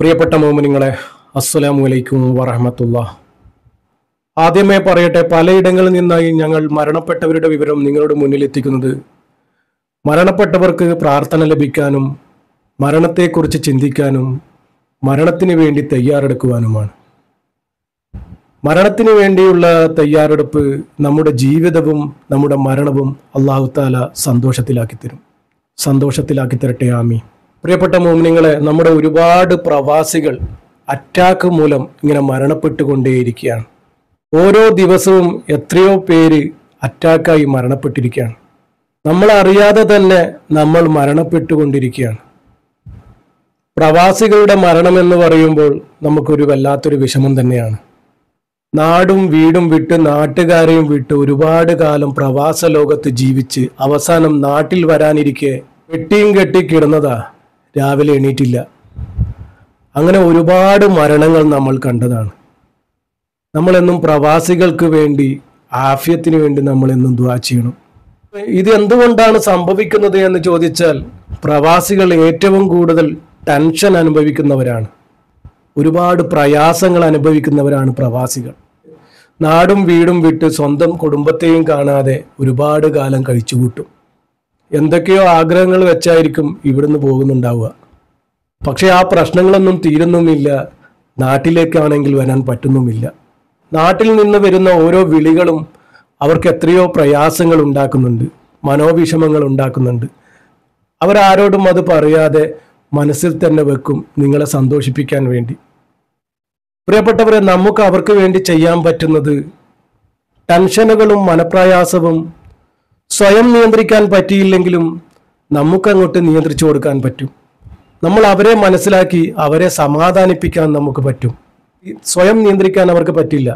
പ്രിയപ്പെട്ട മോമിനിങ്ങളെ അസ്സലാമു അലൈക്കും വറഹമത്തുള്ള. ആദ്യമേ പറയട്ടെ പലയിടങ്ങളിൽ നിന്നായി ഞങ്ങൾ മരണപ്പെട്ടവരുടെ വിവരം നിങ്ങളുടെ മുന്നിൽ എത്തിക്കുന്നത് മരണപ്പെട്ടവർക്ക് പ്രാർത്ഥന ലഭിക്കാനും മരണത്തെക്കുറിച്ച് ചിന്തിക്കാനും മരണത്തിന് വേണ്ടി തയ്യാറെടുക്കുവാനുമാണ്. മരണത്തിന് വേണ്ടിയുള്ള തയ്യാറെടുപ്പ് നമ്മുടെ ജീവിതവും നമ്മുടെ മരണവും അള്ളാഹുത്താല സന്തോഷത്തിലാക്കി തരും സന്തോഷത്തിലാക്കി തരട്ടെ ആമി പ്രിയപ്പെട്ട മോമിനിങ്ങളെ നമ്മുടെ ഒരുപാട് പ്രവാസികൾ അറ്റാക്ക് മൂലം ഇങ്ങനെ മരണപ്പെട്ടുകൊണ്ടേയിരിക്കുകയാണ്. ഓരോ ദിവസവും എത്രയോ പേര് അറ്റാക്കായി മരണപ്പെട്ടിരിക്കുകയാണ്. നമ്മൾ അറിയാതെ തന്നെ നമ്മൾ മരണപ്പെട്ടുകൊണ്ടിരിക്കുകയാണ്. പ്രവാസികളുടെ മരണം എന്ന് പറയുമ്പോൾ നമുക്കൊരു വല്ലാത്തൊരു വിഷമം തന്നെയാണ്. നാടും വീടും വിട്ട് നാട്ടുകാരെയും വിട്ട് ഒരുപാട് കാലം പ്രവാസ ലോകത്ത് ജീവിച്ച് അവസാനം നാട്ടിൽ വരാനിരിക്കെ കെട്ടിയും കെട്ടി കിടന്നതാ രാവിലെ എണീറ്റില്ല. അങ്ങനെ ഒരുപാട് മരണങ്ങൾ നമ്മൾ കണ്ടതാണ്. നമ്മളെന്നും പ്രവാസികൾക്ക് വേണ്ടി ആഫ്യത്തിന് വേണ്ടി നമ്മൾ എന്നും ദ്വാ ചെയ്യണം. ഇത് എന്തുകൊണ്ടാണ് സംഭവിക്കുന്നത് എന്ന് ചോദിച്ചാൽ പ്രവാസികൾ ഏറ്റവും കൂടുതൽ ടെൻഷൻ അനുഭവിക്കുന്നവരാണ്. ഒരുപാട് പ്രയാസങ്ങൾ അനുഭവിക്കുന്നവരാണ് പ്രവാസികൾ. നാടും വീടും വിട്ട് സ്വന്തം കുടുംബത്തെയും കാണാതെ ഒരുപാട് കാലം കഴിച്ചു കൂട്ടും എന്തൊക്കെയോ ആഗ്രഹങ്ങൾ വെച്ചായിരിക്കും ഇവിടുന്ന് പോകുന്നുണ്ടാവുക. പക്ഷെ ആ പ്രശ്നങ്ങളൊന്നും തീരുന്നുമില്ല. നാട്ടിലേക്കാണെങ്കിൽ വരാൻ പറ്റുന്നുമില്ല. നാട്ടിൽ നിന്ന് വരുന്ന ഓരോ വിളികളും അവർക്ക് എത്രയോ പ്രയാസങ്ങൾ ഉണ്ടാക്കുന്നുണ്ട്. മനോവിഷമങ്ങൾ ഉണ്ടാക്കുന്നുണ്ട്. അവരാരോടും അത് പറയാതെ മനസ്സിൽ തന്നെ വെക്കും നിങ്ങളെ സന്തോഷിപ്പിക്കാൻ വേണ്ടി. പ്രിയപ്പെട്ടവരെ നമുക്ക് അവർക്ക് വേണ്ടി ചെയ്യാൻ പറ്റുന്നത് ടെൻഷനുകളും മനപ്രയാസവും സ്വയം നിയന്ത്രിക്കാൻ പറ്റിയില്ലെങ്കിലും നമുക്കങ്ങോട്ട് നിയന്ത്രിച്ചു കൊടുക്കാൻ പറ്റും. നമ്മൾ അവരെ മനസ്സിലാക്കി അവരെ സമാധാനിപ്പിക്കാൻ നമുക്ക് പറ്റും. സ്വയം നിയന്ത്രിക്കാൻ അവർക്ക് പറ്റില്ല.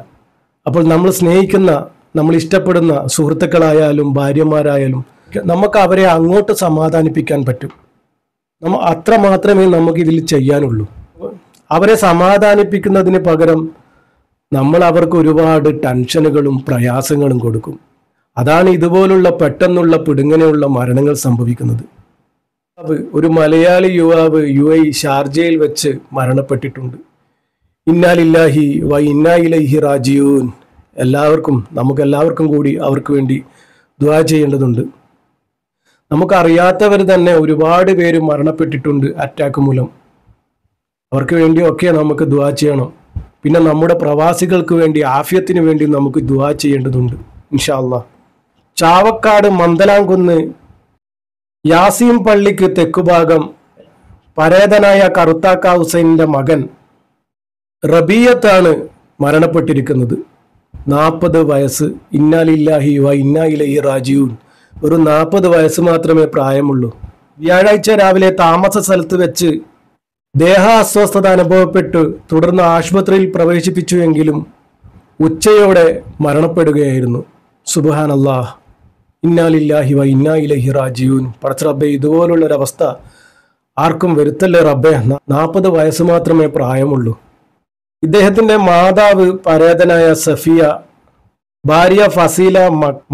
അപ്പോൾ നമ്മൾ സ്നേഹിക്കുന്ന നമ്മൾ ഇഷ്ടപ്പെടുന്ന സുഹൃത്തുക്കളായാലും ഭാര്യമാരായാലും നമുക്ക് അവരെ അങ്ങോട്ട് സമാധാനിപ്പിക്കാൻ പറ്റും. നമ്മ അത്ര മാത്രമേ നമുക്ക് ഇതിൽ ചെയ്യാനുള്ളൂ. അവരെ സമാധാനിപ്പിക്കുന്നതിന് പകരം നമ്മൾ അവർക്ക് ഒരുപാട് ടെൻഷനുകളും പ്രയാസങ്ങളും കൊടുക്കും. അതാണ് ഇതുപോലുള്ള പെട്ടെന്നുള്ള പിടുങ്ങനെയുള്ള മരണങ്ങൾ സംഭവിക്കുന്നത്. ഒരു മലയാളി യുവാവ് യു ഐ ഷാർജയിൽ വെച്ച് മരണപ്പെട്ടിട്ടുണ്ട്. ഇന്നാലില്ലാഹി വൈ ഇന്നായിലഹി റാജിയൂൻ എല്ലാവർക്കും നമുക്ക് എല്ലാവർക്കും കൂടി അവർക്ക് വേണ്ടി ദുആ ചെയ്യേണ്ടതുണ്ട്. നമുക്കറിയാത്തവർ തന്നെ ഒരുപാട് പേര് മരണപ്പെട്ടിട്ടുണ്ട് അറ്റാക്ക് മൂലം. അവർക്ക് വേണ്ടിയൊക്കെ നമുക്ക് ദുആ ചെയ്യണം. പിന്നെ നമ്മുടെ പ്രവാസികൾക്ക് വേണ്ടി ആഫ്യത്തിന് വേണ്ടി നമുക്ക് ദുആ ചെയ്യേണ്ടതുണ്ട് ഇൻഷാ അല്ലാഹ് ചാവക്കാട് മന്ദലാംകുന്ന് യാസീം പള്ളിക്ക് തെക്കുഭാഗം പരേതനായ കറുത്താക്ക ഹുസൈനിന്റെ മകൻ റബീയത്താണ് മരണപ്പെട്ടിരിക്കുന്നത്. നാൽപ്പത് വയസ്സ്. ഇന്നാലില്ലാഹി വ ഇന്നാ ഇലൈഹി റാജിയൂൻ ഒരു നാൽപ്പത് വയസ്സ് മാത്രമേ പ്രായമുള്ളൂ. വ്യാഴാഴ്ച രാവിലെ താമസ സ്ഥലത്ത് വെച്ച് ദേഹ അസ്വസ്ഥത അനുഭവപ്പെട്ട് തുടർന്ന് ആശുപത്രിയിൽ പ്രവേശിപ്പിച്ചുവെങ്കിലും ഉച്ചയോടെ മരണപ്പെടുകയായിരുന്നു. സുബാനല്ലാഹ് ഇന്നാലില്ലാഹി വ ഇന്നാ ഇലൈഹി റാജിയൂൻ പടച്ച റബ്ബെ ഇതുപോലുള്ളൊരവസ്ഥ ആർക്കും വരുത്തല്ലേ റബ്ബെ? നാൽപ്പത് വയസ്സ് മാത്രമേ പ്രായമുള്ളൂ. ഇദ്ദേഹത്തിന്റെ മാതാവ് പരേതനായ സഫിയ ഭാര്യ ഫസീല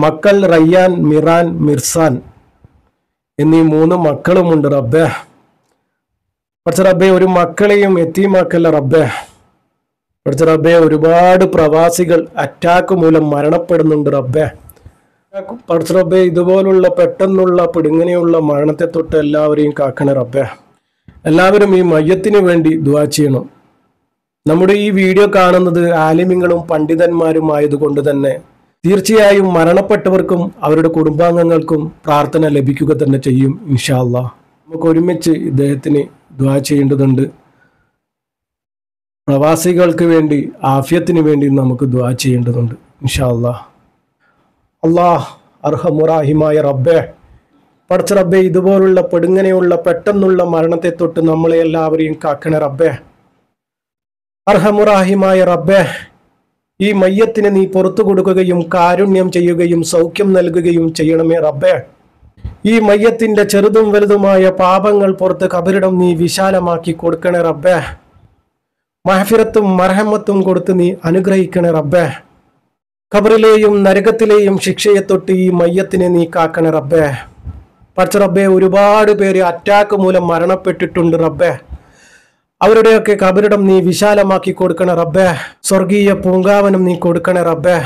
മക്കൾ റയ്യാൻ മിറാൻ മിർസാൻ എന്നീ മൂന്ന് മക്കളുമുണ്ട് റബ്ബെ. പഠിച്ച റബ്ബെ ഒരു മക്കളെയും എത്തിമാക്കല്ല റബ്ബെ. പഠിച്ച റബ്ബെ ഒരുപാട് പ്രവാസികൾ അറ്റാക്ക് മൂലം മരണപ്പെടുന്നുണ്ട് റബ്ബെ. പഠിച്ച റബ്ബെ ഇതുപോലുള്ള പെട്ടെന്നുള്ള പിടുങ്ങനെയുള്ള മരണത്തെ തൊട്ട് എല്ലാവരെയും കാക്കണേ റബ്ബെ. എല്ലാവരും ഈ മയ്യത്തിന് വേണ്ടി ദുവാ ചെയ്യണം. നമ്മുടെ ഈ വീഡിയോ കാണുന്നത് ആലിമ്യങ്ങളും പണ്ഡിതന്മാരും ആയതുകൊണ്ട് തന്നെ തീർച്ചയായും മരണപ്പെട്ടവർക്കും അവരുടെ കുടുംബാംഗങ്ങൾക്കും പ്രാർത്ഥന ലഭിക്കുക തന്നെ ചെയ്യും ഇൻഷാല്ല നമുക്ക് ഒരുമിച്ച് ഇദ്ദേഹത്തിന് ദ്വാ ചെയ്യേണ്ടതുണ്ട്. പ്രവാസികൾക്ക് വേണ്ടി ആഫ്യത്തിന് വേണ്ടി നമുക്ക് ദ്വാ ചെയ്യേണ്ടതുണ്ട് ഇൻഷാ അല്ലാ. അള്ളാഹ് അർഹമുറാഹിമായ റബ്ബേ പഠിച്ച റബ്ബെ ഇതുപോലുള്ള പെടുങ്ങനെയുള്ള പെട്ടെന്നുള്ള മരണത്തെ തൊട്ട് നമ്മളെ എല്ലാവരെയും കാക്കണ റബ്ബേ. അർഹമുറാഹിമായ റബ്ബേ ഈ മയ്യത്തിന് നീ പുറത്തു കൊടുക്കുകയും കാരുണ്യം ചെയ്യുകയും സൗഖ്യം നൽകുകയും ചെയ്യണമേ റബ്ബേ. ഈ മയ്യത്തിന്റെ ചെറുതും വലുതുമായ പാപങ്ങൾ പുറത്ത് കബരിടം നീ വിശാലമാക്കി കൊടുക്കണേ റബ്ബേ. മഹഫിറത്തും മർഹമത്തും കൊടുത്ത് നീ അനുഗ്രഹിക്കണേ റബ്ബെ. ഖബറിലെയും നരകത്തിലെയും ശിക്ഷയെ തൊട്ട് ഈ മയ്യത്തിനെ നീ കാക്കണേ റബ്ബേ. പഠിച്ച റബ്ബെ ഒരുപാട് പേര് അറ്റാക്ക് മൂലം മരണപ്പെട്ടിട്ടുണ്ട് റബ്ബേ. അവരുടെയൊക്കെ കബരിടം നീ വിശാലമാക്കി കൊടുക്കണ റബ്ബേ. സ്വർഗീയ പൂങ്കാവനം നീ കൊടുക്കണ റബ്ബേ.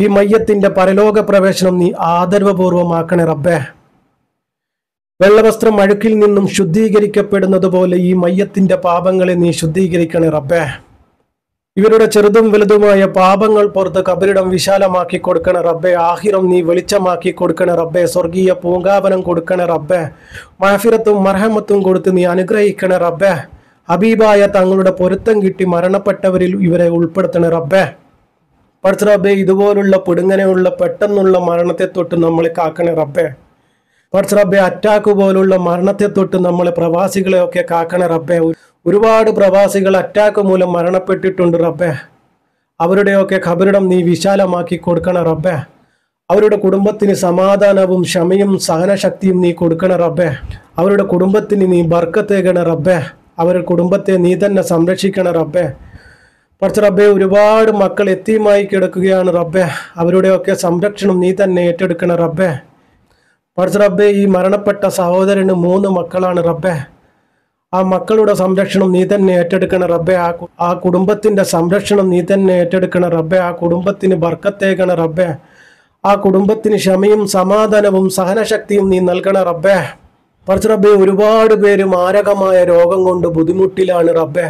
ഈ മയ്യത്തിന്റെ പരലോക പ്രവേശനം നീ ആദരവപൂർവമാക്കണേ റബ്ബേ. വെള്ളവസ്ത്രം അഴുക്കിൽ നിന്നും ശുദ്ധീകരിക്കപ്പെടുന്നത് പോലെ ഈ മയ്യത്തിന്റെ പാപങ്ങളെ നീ ശുദ്ധീകരിക്കണേ റബ്ബേ. ഇവരുടെ ചെറുതും വലുതുമായ പാപങ്ങൾ പുറത്ത് കബരിടം വിശാലമാക്കി കൊടുക്കണ റബ്ബെ ആഹിറം നീ വെളിച്ചമാക്കി കൊടുക്കണ റബ്ബെ സ്വർഗീയ പൂങ്കാവനം കൊടുക്കണ റബ്ബെ മാഫിറത്തും മർഹമത്തും കൊടുത്ത് നീ അനുഗ്രഹിക്കണ റബ്ബെ ഹബീബായ തങ്ങളുടെ പൊരുത്തം കിട്ടി മരണപ്പെട്ടവരിൽ ഇവരെ ഉൾപ്പെടുത്തണ റബ്ബെ. പഠിച്ച റബ്ബെ ഇതുപോലുള്ള പിടുങ്ങനെയുള്ള പെട്ടെന്നുള്ള മരണത്തെ തൊട്ട് നമ്മളെ കാക്കണേ റബ്ബെ. പഠിച്ച റബ്ബെ അറ്റാക്ക് പോലുള്ള മരണത്തെ തൊട്ട് നമ്മളെ പ്രവാസികളെയൊക്കെ കാക്കണേ റബ്ബെ. ഒരുപാട് പ്രവാസികൾ അറ്റാക്ക് മൂലം മരണപ്പെട്ടിട്ടുണ്ട് റബ്ബേ. അവരുടെയൊക്കെ ഖബറിടം നീ വിശാലമാക്കി കൊടുക്കണ റബ്ബേ. അവരുടെ കുടുംബത്തിന് സമാധാനവും ക്ഷമയും സഹനശക്തിയും നീ കൊടുക്കണ റബ്ബേ. അവരുടെ കുടുംബത്തിന് നീ ബർക്കത്തേകണ റബ്ബേ. അവരുടെ കുടുംബത്തെ നീ തന്നെ സംരക്ഷിക്കണ റബ്ബേ. പഠിച്ച റബ്ബെ ഒരുപാട് മക്കൾ എത്തിയുമായി കിടക്കുകയാണ് റബ്ബെ. അവരുടെയൊക്കെ സംരക്ഷണം നീ തന്നെ ഏറ്റെടുക്കണ റബ്ബെ. പഠിച്ച റബ്ബെ ഈ മരണപ്പെട്ട സഹോദരന് മൂന്ന് മക്കളാണ് റബ്ബെ. ആ മക്കളുടെ സംരക്ഷണം നീ തന്നെ ഏറ്റെടുക്കണ റബ്ബെ. ആ ആ കുടുംബത്തിന്റെ സംരക്ഷണം നീ തന്നെ ഏറ്റെടുക്കണ റബ്ബെ. ആ കുടുംബത്തിന് ബർക്കത്തേക്കണ റബ്ബെ. ആ കുടുംബത്തിന് ക്ഷമയും സമാധാനവും സഹനശക്തിയും നീ നൽകണ റബ്ബെ. പഠിച്ച റബ്ബെ ഒരുപാട് പേര് മാരകമായ രോഗം കൊണ്ട് ബുദ്ധിമുട്ടിലാണ് റബ്ബെ.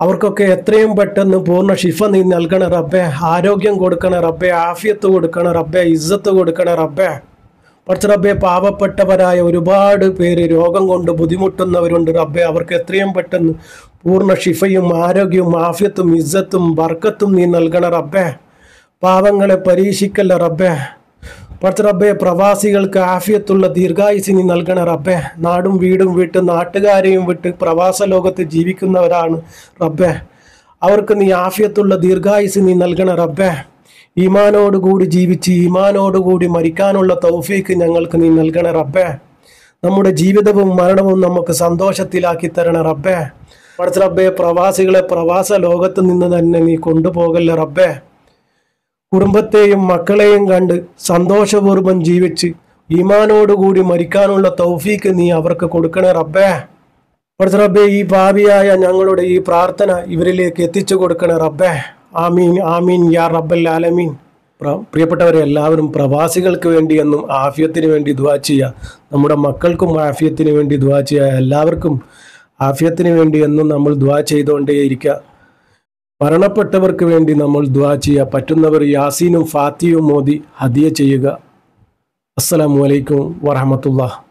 അവർക്കൊക്കെ എത്രയും പെട്ടെന്ന് പൂർണ ഷിഫ നീ നൽകണ റബ്ബെ. ആരോഗ്യം കൊടുക്കണ റബ്ബെ. ആഫിയത്ത് കൊടുക്കണ റബ്ബെ. ഇസ്സത്ത് കൊടുക്കണ റബ്ബെ. പഠിച്ച റബ്ബെ പാവപ്പെട്ടവരായ ഒരുപാട് പേര് രോഗം കൊണ്ട് ബുദ്ധിമുട്ടുന്നവരുണ്ട്. റബ്ബെ അവർക്ക് എത്രയും പെട്ടെന്ന് പൂർണ ഷിഫയും ആരോഗ്യവും ആഫ്യത്തും ഇജ്ജത്തും ബർക്കത്തും നീ നൽകണ റബ്ബെ. പാവങ്ങളെ പരീക്ഷിക്കല്ല റബ്ബെ. പഠിച്ച റബ്ബെ പ്രവാസികൾക്ക് ആഫിയത്തുള്ള ദീർഘായുസ് നീ നൽകണ റബ്ബെ. നാടും വീടും വിട്ട് നാട്ടുകാരെയും വിട്ട് പ്രവാസ ലോകത്ത് ജീവിക്കുന്നവരാണ് റബ്ബെ. അവർക്ക് നീ ആഫിയത്തുള്ള ദീർഘായുസ് നീ നൽകണ റബ്ബെ. ഈമാനോടുകൂടി ജീവിച്ച് ഈമാനോടുകൂടി മരിക്കാനുള്ള തൗഫീക്ക് ഞങ്ങൾക്ക് നീ നൽകണ റബ്ബേ. നമ്മുടെ ജീവിതവും മരണവും നമുക്ക് സന്തോഷത്തിലാക്കി തരണ റബ്ബേ. പഠിച്ച റബ്ബെ പ്രവാസികളെ പ്രവാസ ലോകത്ത് നിന്ന് തന്നെ നീ കൊണ്ടുപോകല്ല റബ്ബേ. കുടുംബത്തെയും മക്കളെയും കണ്ട് സന്തോഷപൂർവം ജീവിച്ച് ഈമാനോടുകൂടി മരിക്കാനുള്ള തൗഫീക്ക് നീ അവർക്ക് കൊടുക്കണേ റബ്ബേ. പഠിച്ച റബ്ബേ ഈ ഭാവിയായ ഞങ്ങളുടെ ഈ പ്രാർത്ഥന ഇവരിലേക്ക് എത്തിച്ചു കൊടുക്കണേ റബ്ബേ. ആമീൻ ആമീൻ യാ റബ്ബൽ ആലമീൻ. പ്രിയപ്പെട്ടവരെ എല്ലാവരും പ്രവാസികൾക്ക് വേണ്ടി എന്നും ആഫിയത്തിന് വേണ്ടി ദുവാ ചെയ്യുക. നമ്മുടെ മക്കൾക്കും ആഫിയത്തിന് വേണ്ടി ദുവാ ചെയ്യുക. എല്ലാവർക്കും ആഫിയത്തിന് വേണ്ടി എന്നും നമ്മൾ ദുവാ ചെയ്തുകൊണ്ടേയിരിക്കുക. മരണപ്പെട്ടവർക്ക് വേണ്ടി നമ്മൾ ദ്വാ ചെയ്യുക. പറ്റുന്നവർ യാസീനും ഫാത്തിയും മോദി ഹദിയ ചെയ്യുക. അസ്സലാമു അലൈക്കും വറഹമത്തുള്ള